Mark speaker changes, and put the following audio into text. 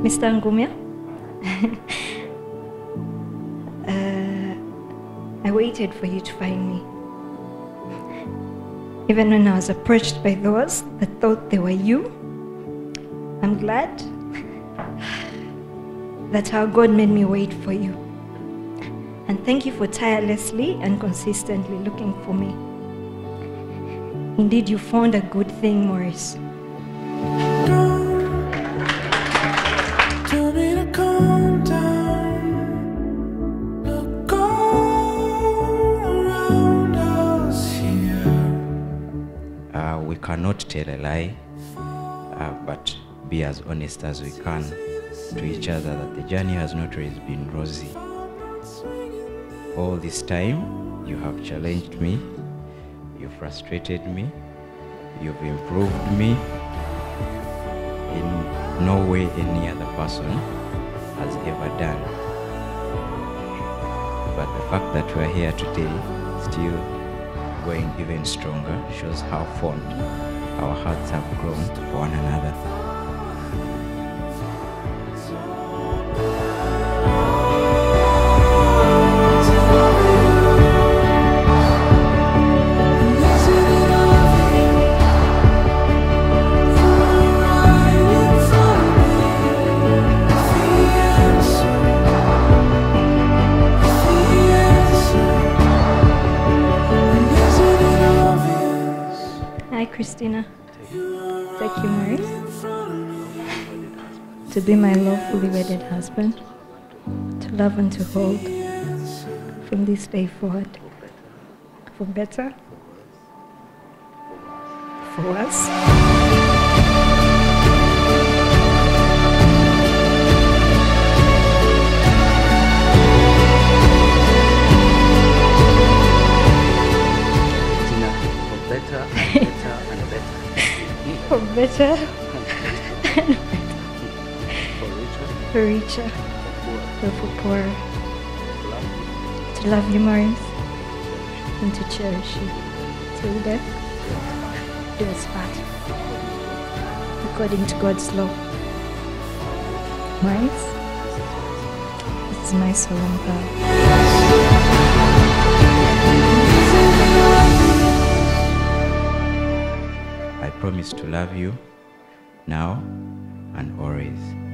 Speaker 1: Mr. Ngumia? uh, I waited for you to find me. Even when I was approached by those that thought they were you, I'm glad that how God made me wait for you. And thank you for tirelessly and consistently looking for me. Indeed, you found a good thing,
Speaker 2: Maurice.
Speaker 3: Uh, we cannot tell a lie, uh, but be as honest as we can to each other that the journey has not always been rosy. All this time, you have challenged me, you've frustrated me, you've improved me in no way any other person has ever done. But the fact that we're here today, still going even stronger, shows how fond our hearts have grown for one another.
Speaker 1: Christina. Thank you, Maurice. To be my lawfully wedded husband, to love and to hold from this day forward. For better, for worse.
Speaker 4: And better and better.
Speaker 1: For better,
Speaker 4: For richer,
Speaker 1: for richer,
Speaker 4: for poor,
Speaker 1: or for poorer.
Speaker 4: for love,
Speaker 1: To love you, Maurice, and to cherish you till death do us part, according to God's law. Maurice, this is my solemn vow.
Speaker 3: Promise to love you now and always.